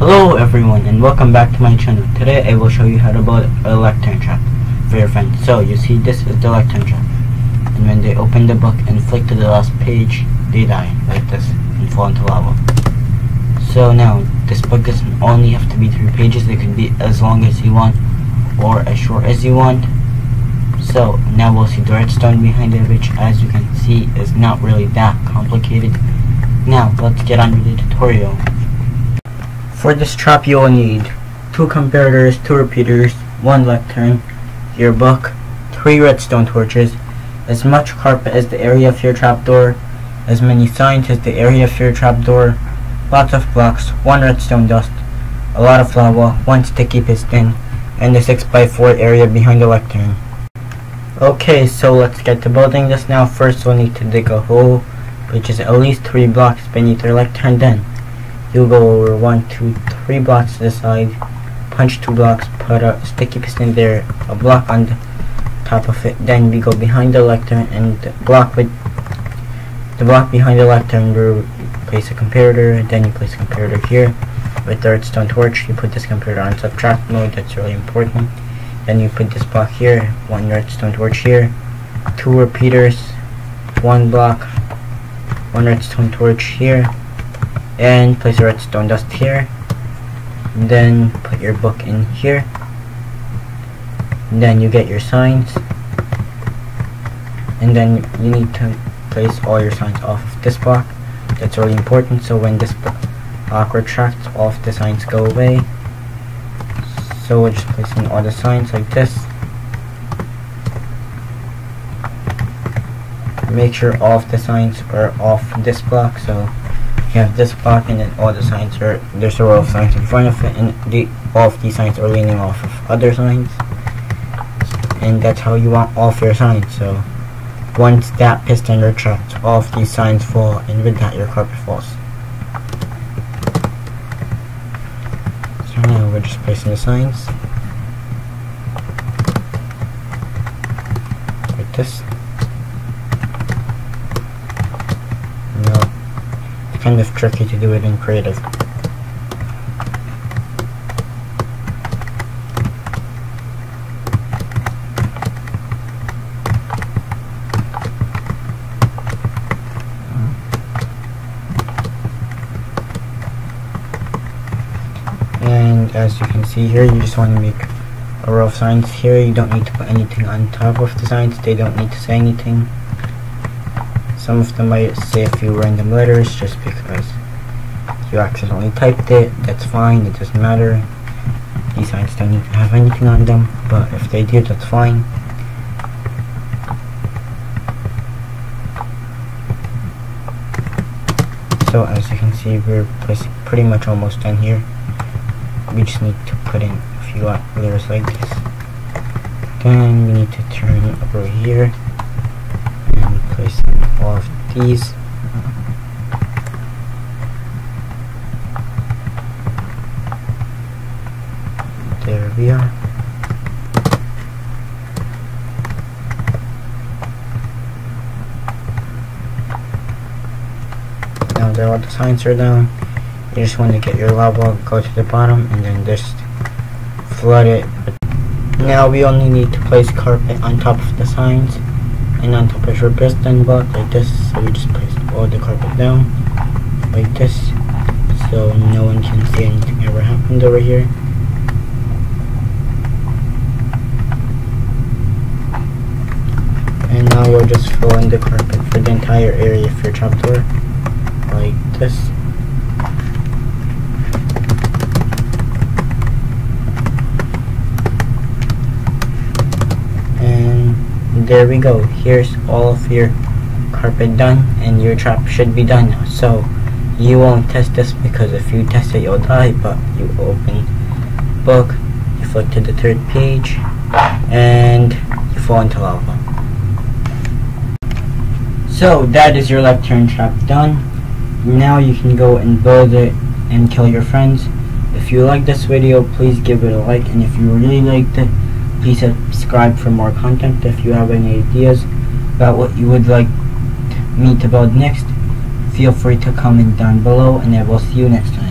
Hello everyone and welcome back to my channel. Today I will show you how to build a lectern trap for your friends. So you see this is the lectern trap. And when they open the book and flick to the last page, they die like this and fall into lava. So now this book doesn't only have to be three pages, it can be as long as you want or as short as you want. So now we'll see the redstone behind it which as you can see is not really that complicated. Now let's get on with the tutorial. For this trap you will need two comparators, two repeaters, one lectern, your book, three redstone torches, as much carpet as the area of your trapdoor, as many signs as the area of your trapdoor, lots of blocks, one redstone dust, a lot of lava, one sticky piston, and the 6x4 area behind the lectern. Okay, so let's get to building this now. First we'll need to dig a hole, which is at least 3 blocks beneath the lectern then you'll go over one, two, three blocks to the side, punch two blocks, put a sticky piston there, a block on the top of it, then we go behind the lectern and the block with the block behind the lectern where place a comparator, then you place a comparator here with the redstone torch, you put this comparator on subtract mode, that's really important. Then you put this block here, one redstone torch here, two repeaters, one block, one redstone torch here, and place a redstone dust here. Then put your book in here. Then you get your signs. And then you need to place all your signs off of this block. That's really important. So when this block retracts all of the signs go away. So we're just placing all the signs like this. Make sure all of the signs are off this block. So you have this block and then all the signs are there's a row of signs in front of it and the, all of these signs are leaning off of other signs. And that's how you want all of your signs so once that piston retracts all of these signs fall and with that your carpet falls. So now we're just placing the signs. Like this kind of tricky to do it in creative. And as you can see here, you just want to make a row of signs here. You don't need to put anything on top of the signs. They don't need to say anything. Some of them might say a few random letters just because you accidentally typed it. That's fine, it doesn't matter. These signs don't to have anything on them, but if they do, that's fine. So as you can see, we're pretty much almost done here. We just need to put in a few letters like this. Then we need to turn over here all of these there we are. Now that all the signs are down you just want to get your lava go to the bottom and then just flood it. Now we only need to place carpet on top of the signs and on top of your piston block like this so we just place all the carpet down like this so no one can see anything ever happened over here. And now you'll just fill in the carpet for the entire area of your trapdoor. Like this there we go. Here's all of your carpet done and your trap should be done. Now so you won't test this because if you test it you'll die but you open book you flip to the third page and you fall into lava. So that is your lectern trap done. Now you can go and build it and kill your friends. If you like this video please give it a like and if you really liked it Please subscribe for more content. If you have any ideas about what you would like me to build next, feel free to comment down below and I will see you next time.